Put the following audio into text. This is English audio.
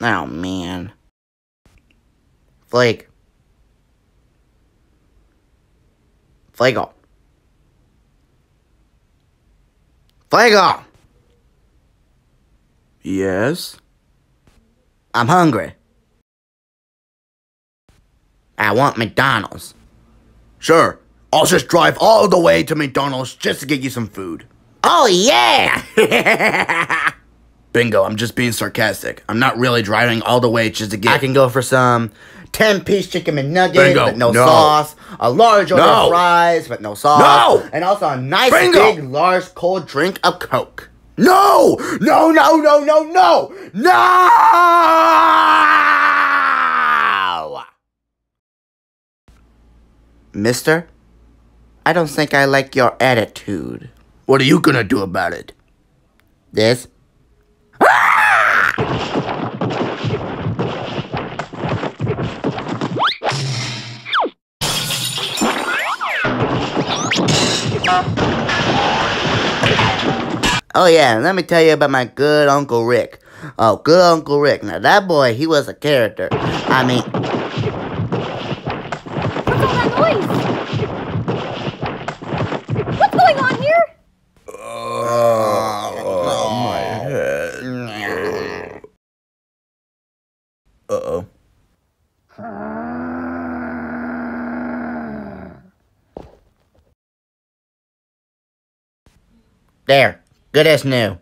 Oh, man. Flake. Fleegle. Fleegle! Yes? I'm hungry. I want McDonald's. Sure. I'll just drive all the way to McDonald's just to get you some food. Oh, yeah! Bingo, I'm just being sarcastic. I'm not really driving all the way just to get. I can go for some 10 piece chicken McNuggets, Bingo. but no, No. sauce. A large order No. of fries, but no sauce. No. And also a nice Bingo. big large cold drink of Coke. No! No, no, no, no, no! No! Mister, I don't think I like your attitude. What are you gonna do about it? This? Oh yeah, let me tell you about my good Uncle Rick. Oh, good Uncle Rick. Now that boy, he was a character. I mean, What's all that noise? What's going on here? Uh oh. There, good as new.